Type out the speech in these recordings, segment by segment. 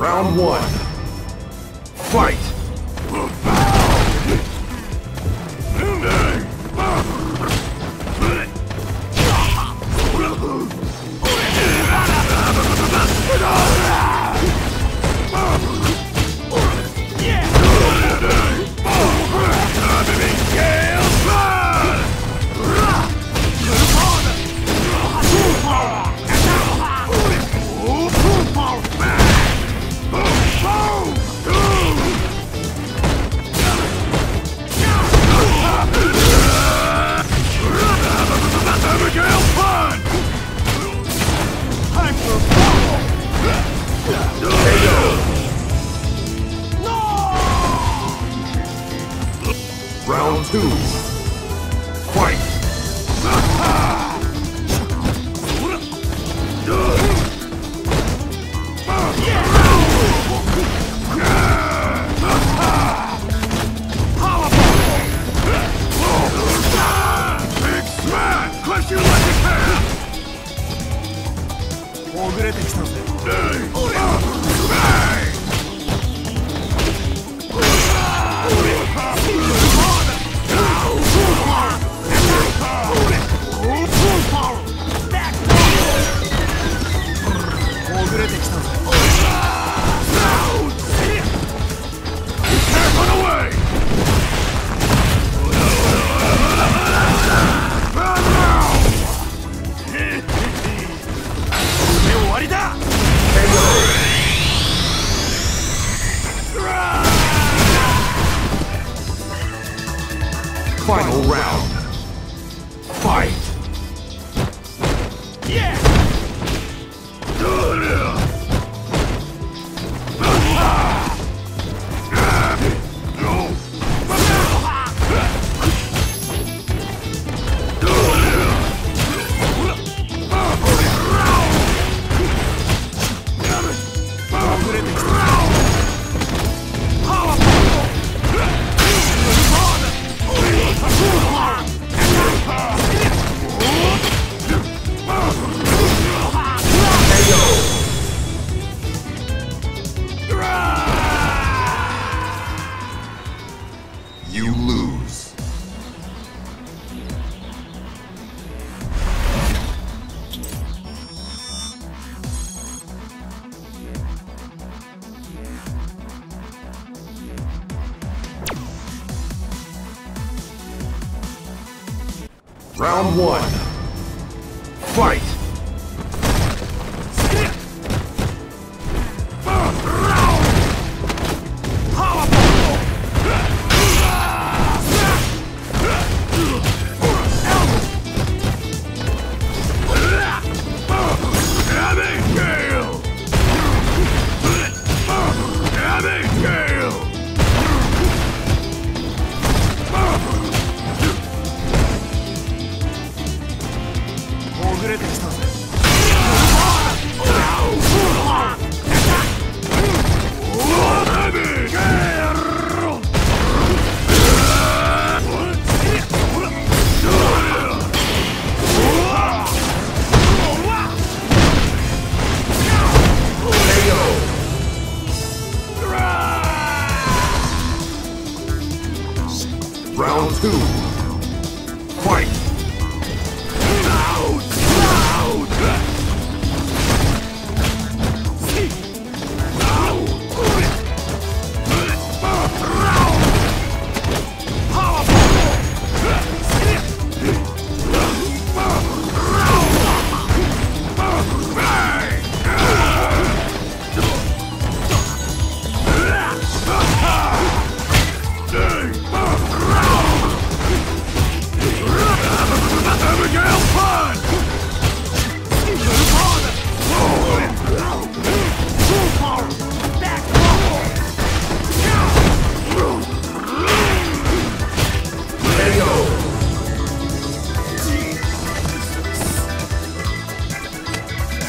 Round one. Fight! Round two. ほぐれてきたぜ。Round one. Fight! Two.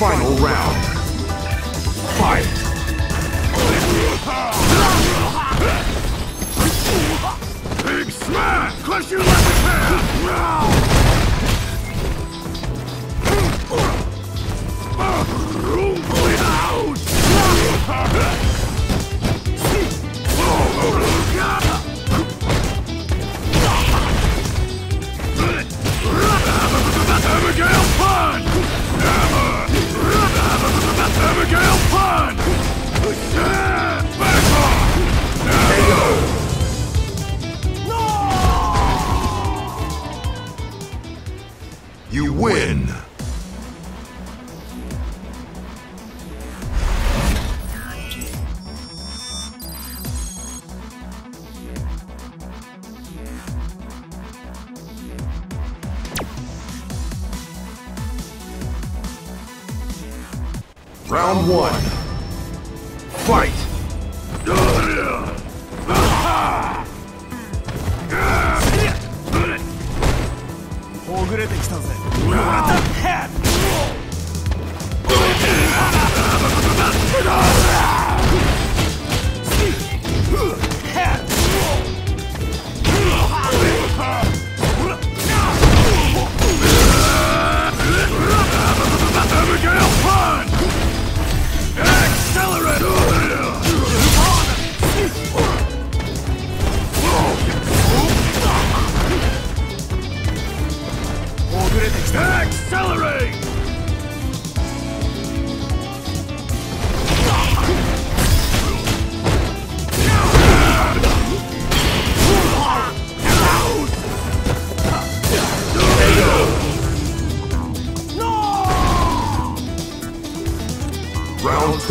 Final round. Fight! Big smash! Crush you like a Round one. Fight! ほぐ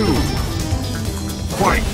two. Fight!